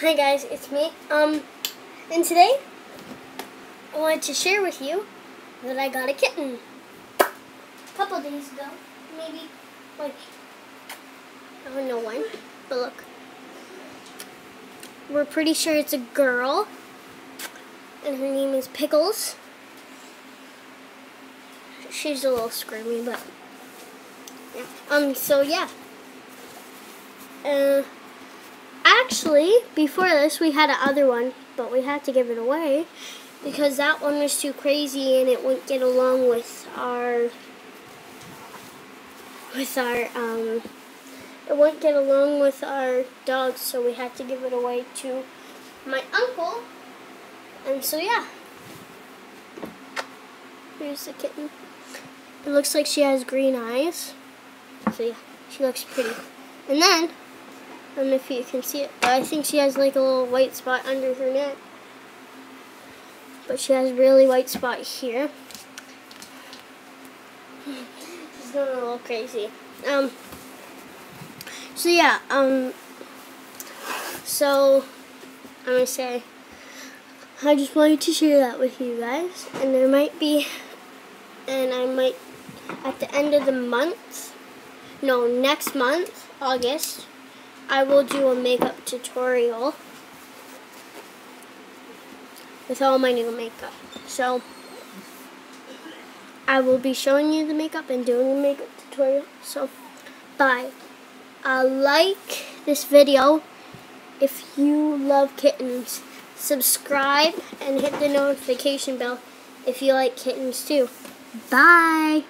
Hi guys, it's me. Um, and today I wanted to share with you that I got a kitten. A couple days ago, maybe like I don't know when, but look. We're pretty sure it's a girl, and her name is Pickles. She's a little squirmy, but yeah. Um. So yeah. Uh. Actually, before this, we had another one, but we had to give it away because that one was too crazy and it wouldn't get along with our with our um it wouldn't get along with our dogs, so we had to give it away to my uncle. And so yeah. Here's the kitten. It looks like she has green eyes. So yeah, she looks pretty. And then I don't know if you can see it, but I think she has like a little white spot under her neck. But she has really white spot here. She's going a little crazy. Um. So yeah. Um. So I'm gonna say. I just wanted to share that with you guys, and there might be, and I might at the end of the month. No, next month, August. I will do a makeup tutorial with all my new makeup. So, I will be showing you the makeup and doing a makeup tutorial. So, bye. Uh, like this video if you love kittens. Subscribe and hit the notification bell if you like kittens too. Bye.